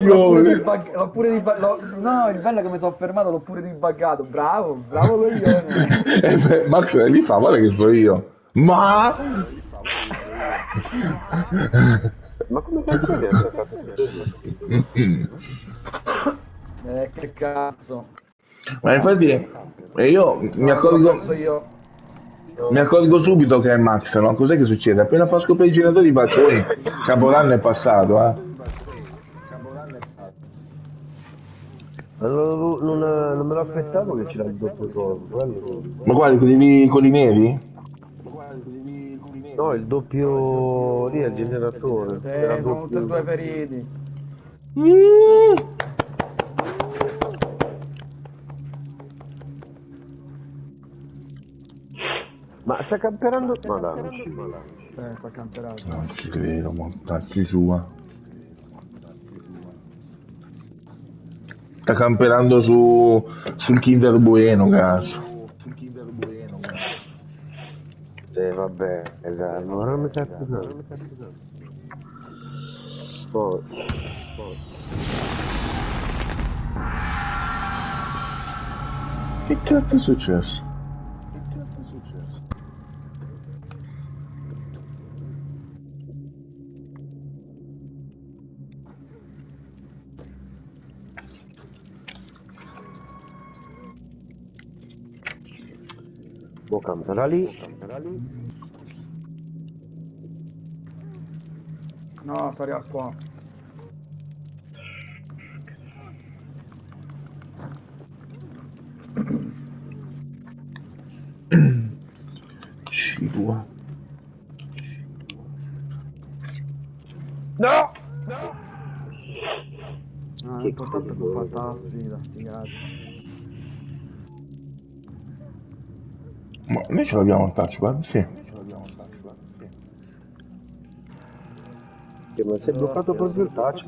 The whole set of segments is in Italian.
L'ho pure coglione. l'ho pure l'ho- No, il bello è che mi sono fermato, l'ho pure debuggato. Bravo, bravo coglione. E beh, Max lì fa, guarda che sto io. Ma... Ma come cazzo è che eh, che cazzo. Ma infatti, e io mi accorgo, io. mi accorgo subito che è Max, no? Cos'è che succede? Appena fa scoprire i genitori faccio, "Ui, Capodanno è passato, eh. Non, non, non me lo aspettavo che c'era il doppio quello- Ma guarda, quelli con i neri? No, il doppio lì è il generatore. Era Eh, sono tutti e due feriti. Mm. Ma sta camperando. Ma dai, non ci va. Eh, sta camperato. Non ci credo, montacci sua. Sta camperando su, sul Kinder Bueno, cazzo. Eh vabbè, esatto. Ma non mi cazzo no. Poi. Che cazzo è successo? Camperà lì. No, arrivando qua. Cidua. No! No, è che ho fatto la sfida, sti noi ce l'abbiamo il touchpad? Sì. Che ma si è bloccato proprio il touch.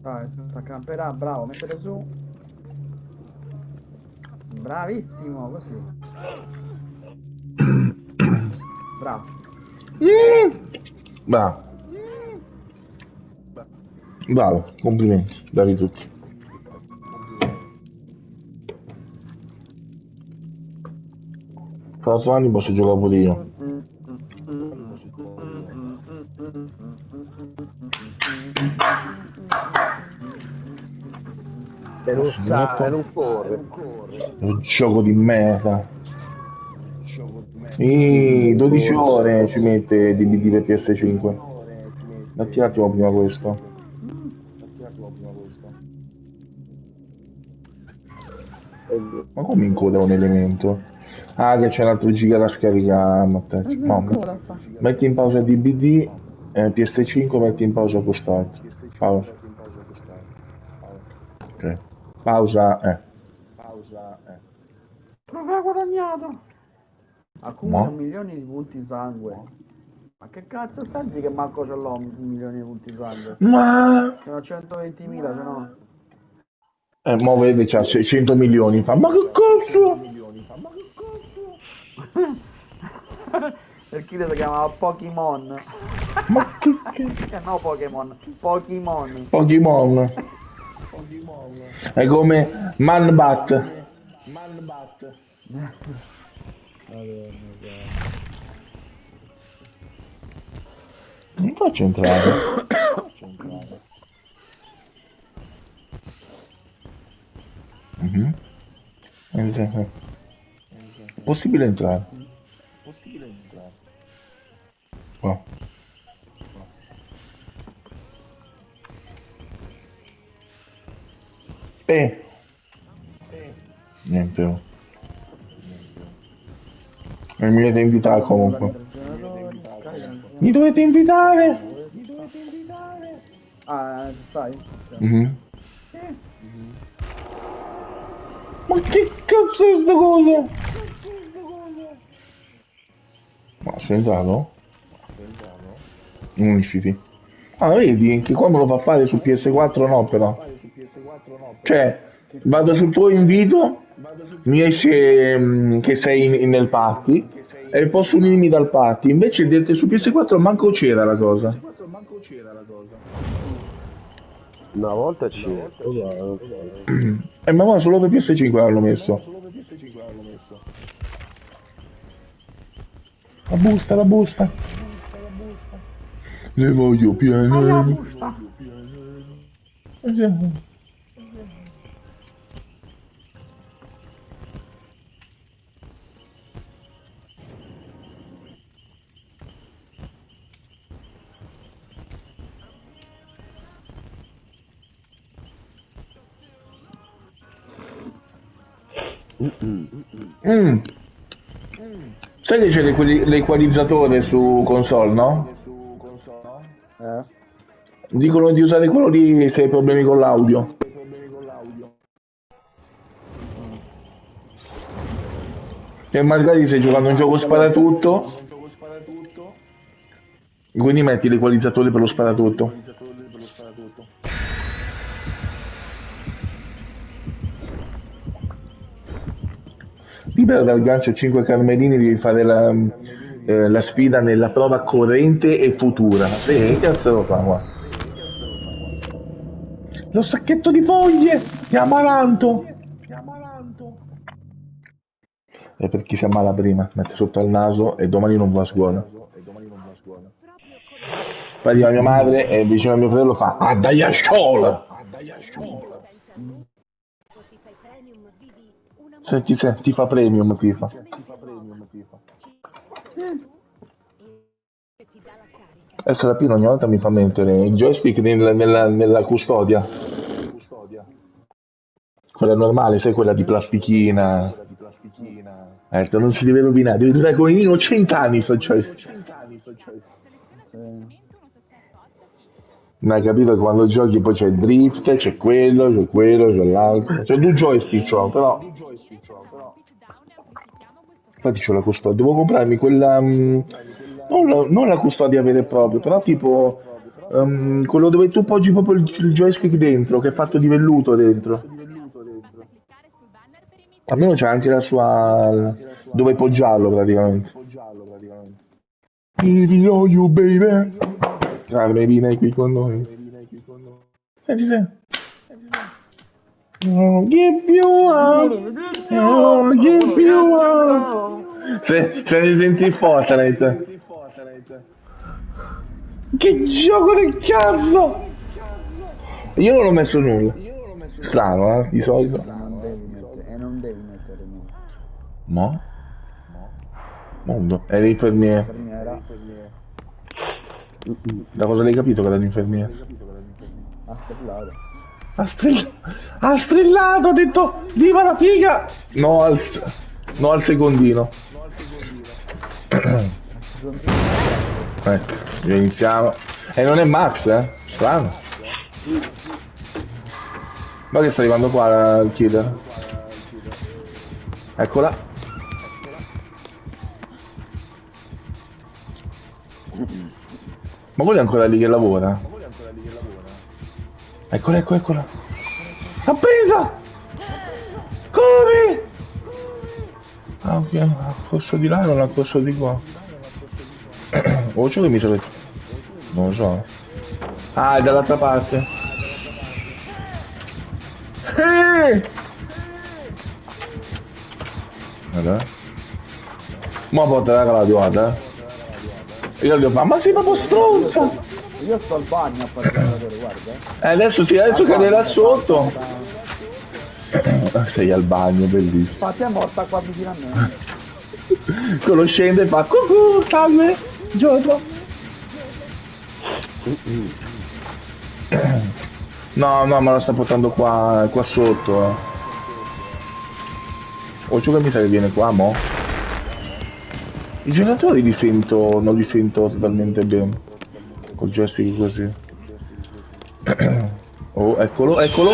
Dai, sta camperà, bravo, mettere su. Bravissimo, così. Bravo. Bravo. Bravo, complimenti, bravi tutti. Fra l'altro anni posso giocare pure io. E non corre. Un gioco di merda. Sì, 12 ore ci mette DVD per PS5. Datti un attimo prima questo. Ma come incoda un elemento? Ah, che c'è un altro giga da scaricare. ma te- No, metti in pausa DVD, eh, PS5, metti in pausa quest'altro. Pausa. Ok. Pausa, eh. Non aveva guadagnato. Accumula No. milioni di punti sangue. Ma che cazzo senti che manco ce l'ho un milione di punti sangue? Ma... N'ho 120.000, se no. Eh, mo vede, c'ha 600 milioni. Fa, ma che cazzo? Per chi si chiamava Pokémon. Ma che che... Eh, no Pokémon, Pokémon. Pokémon. È come Man Bat. Non faccio entrare. Eh. È possibile entrare. Eh. Niente. E mi dovete invitare comunque. Mi dovete invitare? Ah, ci stai? Mhm. Ma che cazzo è sta cosa? Ma sei entrato? Unisciti. Ah, vedi che qua me lo fa fare su PS4 no però. Cioè, vado sul tuo invito, mi esce mm, che sei in- nel party e posso unirmi dal party. Invece su PS4 manco c'era la cosa. Una volta c'era. E ma ora solo per PS5 l'hanno messo. La busta, la busta. Le voglio piene. busta. Sì. Mm. Sai che c'è l'equalizzatore su console, no? Eh? Dicono di usare quello lì se hai problemi con l'audio. E magari stai giocando un gioco sparatutto. Quindi metti l'equalizzatore per lo sparatutto. Libera dal gancio 5 Carmelini devi fare la, eh, la sfida nella prova corrente e futura. Sì, che cazzo lo fa qua? Lo sacchetto di foglie di amaranto. È per chi si ammala prima, mette sotto al naso e domani non va a scuola. Poi arriva mia madre e vicino a mio fratello fa Ah dai a scuola! Senti se ti fa premium ti fa. Adesso la Pino ogni volta mi fa mettere il joystick nella, nella, nella custodia. Quella normale, sai quella di plastichina. Ecco, non si deve rovinare, deve durare come minimo 100 anni sto joystick. Ma hai capito che quando giochi poi c'è il drift, c'è quello, c'è quello, c'è l'altro. C'è due joystick, c'ho, però. Infatti c'ho la custodia. Devo comprarmi quella. mm, non, la, non la custodia vera e propria, però tipo. ehm, quello dove tu poggi proprio il, il joystick dentro, che è fatto di velluto dentro. Almeno c'è anche la sua. dove poggiarlo praticamente. Video you baby. Carme, vieni qui con noi. Senti se. Oh, give you up. Oh, give you up. Se, se ne senti Fortnite. Che gioco del cazzo! Io non ho messo nulla. Strano, eh, di solito. E non devi mettere niente. Mo? Mondo. È l'infermiere. Infermiera Da cosa l'hai capito che era l'infermiere? ha stellato. Ha strillato, ha strillato, ha detto viva la figa! No al, no al secondino. ecco, già iniziamo. E non è Max, eh? Strano. Ma che sta arrivando qua il killer? Eccola. Ma quello è ancora lì che lavora? Eccola, eccola, eccola. L'ha presa! Corri! Ah, ok, ha corso di là non ha corso di qua. o c'è che mi sa Non lo so. Ah, è dall'altra parte. Eh! Guarda. Ma porta raga la guarda. eh. Io gli ho fatto, ma sei proprio stronzo! Io sto al bagno a fare guarda. Eh, adesso sì, adesso cade là sotto. Sei al bagno, bellissimo. Infatti è morta qua vicino a me. Quello scende e fa cucù, salve, giorno. No, no, ma la sta portando qua, qua sotto. Eh. O ciò che mi sa che viene qua, mo. I giocatori li sento, non li sento totalmente bene. Col joystick così. Oh, eccolo, eccolo.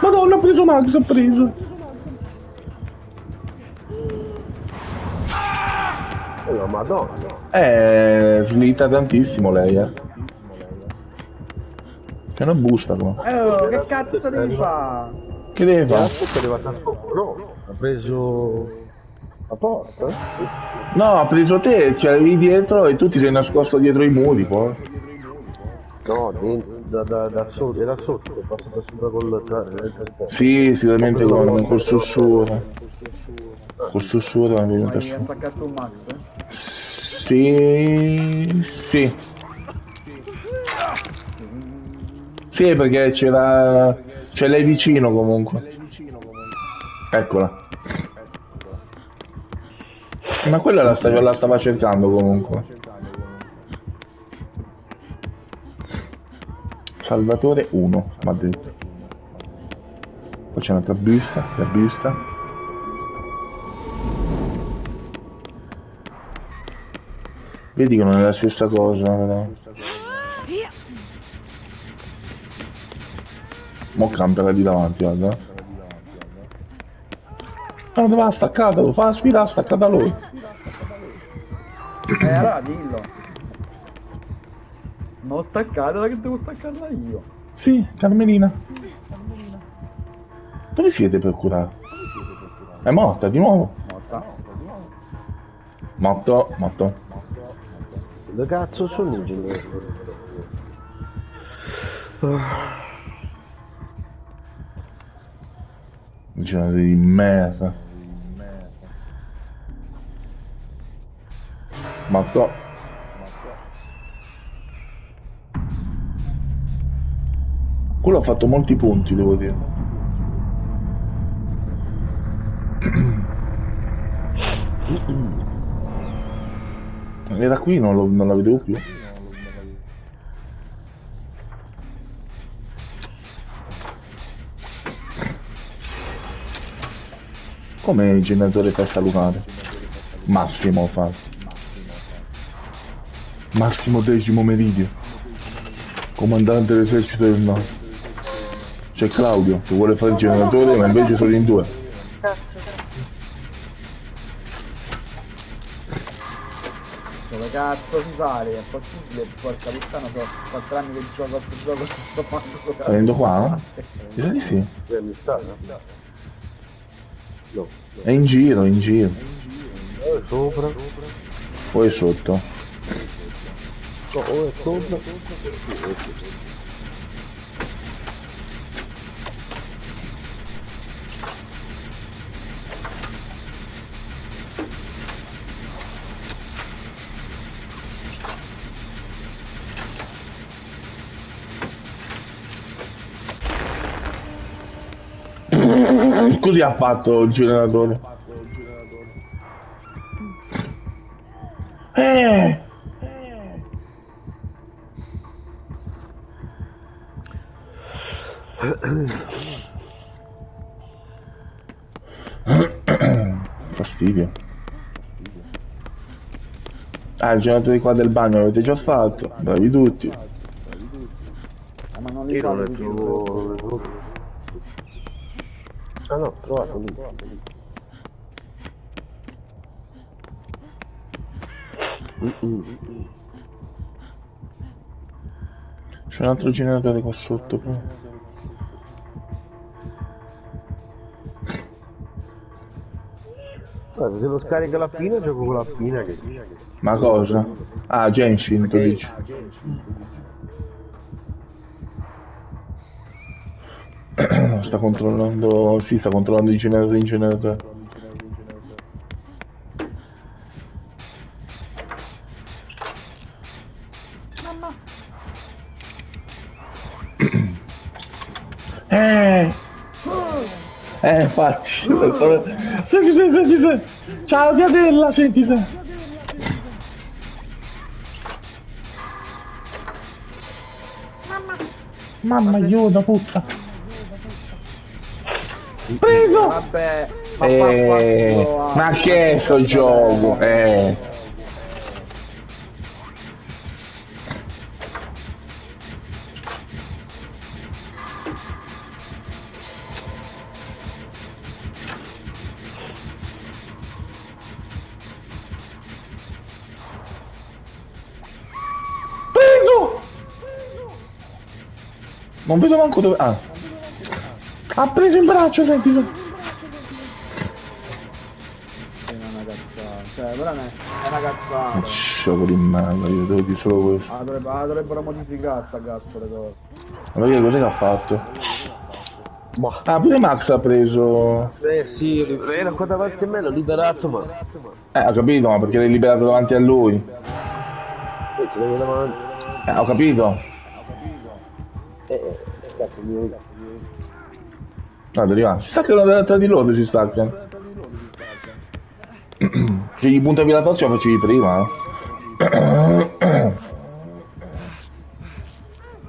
Madonna, ha preso Max, ha preso. Oh, madonna. Eh, slitta tantissimo lei, eh. C'è una busta qua. Eh, oh, che cazzo devi fare? Che deve fare? È no? Ha preso la porta? No, ha preso te, ci avevi dietro e tu ti sei nascosto dietro i muri poi. No, dentro, da, da, da sotto, era sotto, è passata sopra col trasporto. Sì, sicuramente con, col sussurro. Col sussurro è venuta Ma su. hai staccato un max? eh? Sì, sì. Sì, perché c'era... c'è lei vicino comunque. Eccola. Ma quella la stava, la stava cercando comunque. Salvatore 1, mi ha detto. Poi c'è un'altra busta, la busta. Vedi che non è la stessa cosa, però. Mo campera di davanti, guarda. No, dove ha staccato? Fa la sfida, staccata lui. Eh, allora dillo. Non staccare, che devo staccarla io. Sì, Carmelina. Dove siete per curare? È morta di nuovo. Morta. Morto, morto. Dove cazzo sono i? Genere di merda. Morto. Quello ha fatto molti punti, devo dire. Era qui, non, lo- non la vedevo più. Come il generatore testa lunare? Massimo fa. Massimo decimo meridio. Comandante dell'esercito del nord. C'è Claudio che vuole fare il generatore ma invece sono in due. Dove cazzo si sale? È possibile, porca puttana, sono 4 anni che gioco a questo gioco sto fatto Venendo qua? Mi sa di sì. No. No. È in giro, in giro. O è sopra? Poi è sotto. O è sopra? Così ha fatto il generatore. Eh! Fastidio. Ah, il generatore qua del bagno l'avete già fatto. Bravi tutti. Ma non li Io non è più... Ah no, trovato lì. C'è un altro generatore qua sotto. però. Guarda, se lo scarica la fine, gioco con la fine che... Ma cosa? Ah, Genshin, tu dici. sta controllando... Sì, sta controllando i generatori in generatore. Eh! Eh, infatti, senti se, senti se. Ciao Piadella, senti se. Mamma, aiuto, puzza. Preso! Vabbè, ma Eh, ma ah. che è sto gioco? Eh. Non vedo manco dove... Ah. Ha preso in braccio, senti. Sì, non è una cazzata. Cioè, però è è una cazzata. Sciocco di merda, io devo dire solo questo. Ah, dovrebbe- ah, dovrebbero modificare sta cazzo le cose. Ma perché cos'è che ha fatto? Ma... Ah, pure Max ha preso... Eh sì, era qua davanti a me, l'ho liberato, ma... Eh, ho capito, ma perché l'hai liberato davanti a lui? Eh, ce l'avevo davanti. Eh, ho capito. Eh, eh, cazzo, mio... Guarda, arriva. Si staccano da- tra di loro, si staccano. Se gli puntavi la torcia lo facevi prima, eh.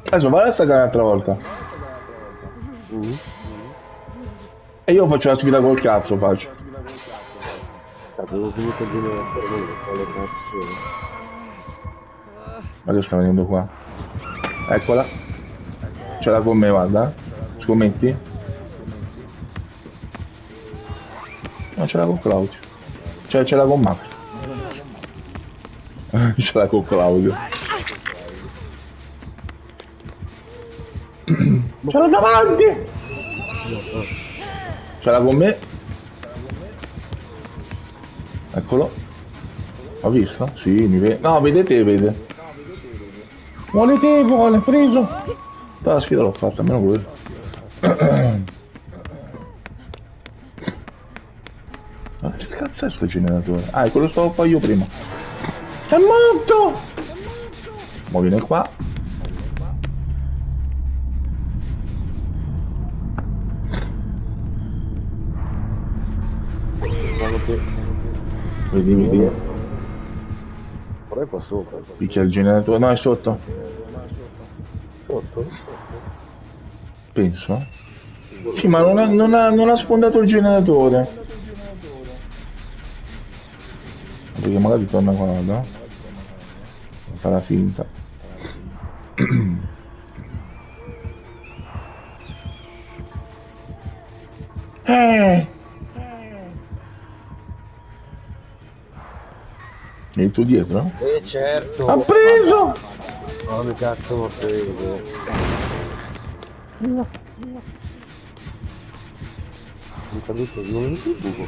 Adesso vai a staccare un'altra volta. E io faccio la sfida col cazzo, faccio. Ma che sta venendo qua? Eccola. Ce l'ha con me, guarda. Scommetti? No, ce l'ha con Claudio. Cioè, ce l'ha con Max. ce l'ha con Claudio. ce l'ha davanti! Ce l'ha con me. Eccolo. Ho visto? Sì, mi vede. No, vedete, vede. Vuole te, vuole, preso. La sfida l'ho fatta, almeno quello. Ma che cazzo è sto generatore? Ah, è quello stavo qua io prima. È morto! Mo viene qua. Vedi, vedi. Però è qua sopra. Picchia il generatore. No, è sotto. Sotto? Penso. Sì, ma non ha, non ha, non ha sfondato il generatore. Perché magari torna qua, no? Fa la finta. eh! E tuo dietro? Eh certo! Ha preso! Ma che cazzo l'ho preso? Mi caduto, non è il buco.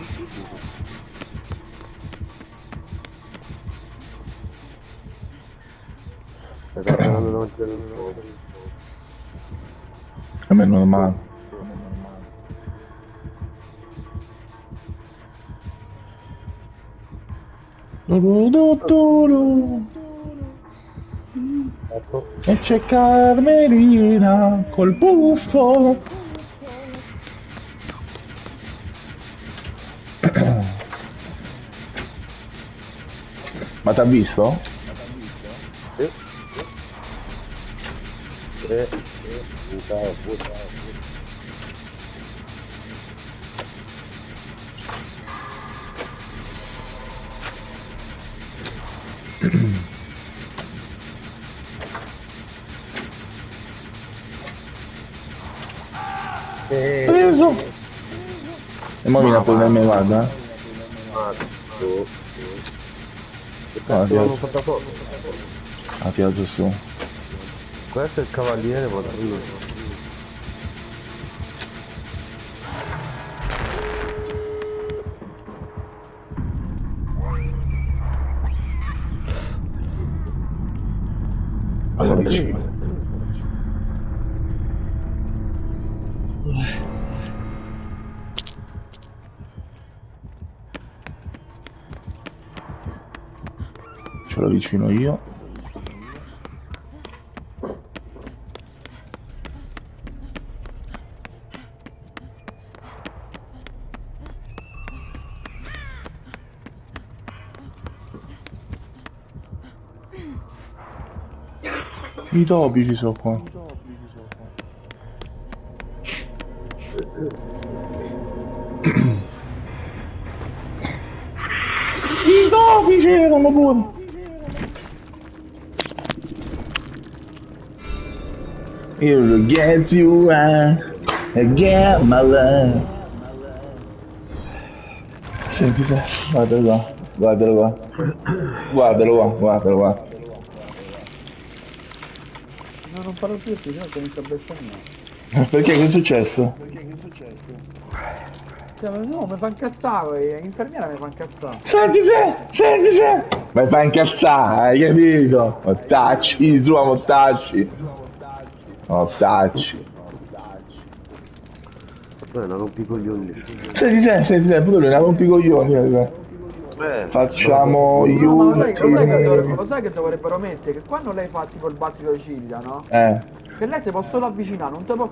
Andando davanti al A me è normale. Ecco. E c'è Carmelina col buffo. Ma t'ha visto? Eh, puttana, puttana. Eh, Preso! E mo viene a prendere me, guarda. mazzo. Che Ah, cazzo l'hanno Dio. fatta fuori? Questo è il cavaliere, io. Alla vicina. Ce lo vicino io. I topi ci sono qua. I topi c'erano pure. He'll get you uh, get my love. Senti se, guardalo qua, guardalo qua. Guardalo qua, guardalo qua. Non non parlo più perché sennò ti inizio a bestemmiare. Perché che è successo? Cioè, no, mi fa incazzare, l'infermiera mi fa incazzare. Senti se, senti se. Mi fai incazzare, hai capito? Mottacci, su a mottacci. Mottacci. Vabbè, non rompi i coglioni. Senti se, senti se, pure lui è una rompicoglioni. Eh. Eh, Facciamo gli No, ma lo sai, lo sai che dovrebbero, lo sai che dovrebbero mettere? Che quando lei fa tipo il battito di ciglia, no? Eh. Che lei si può solo avvicinare, non te può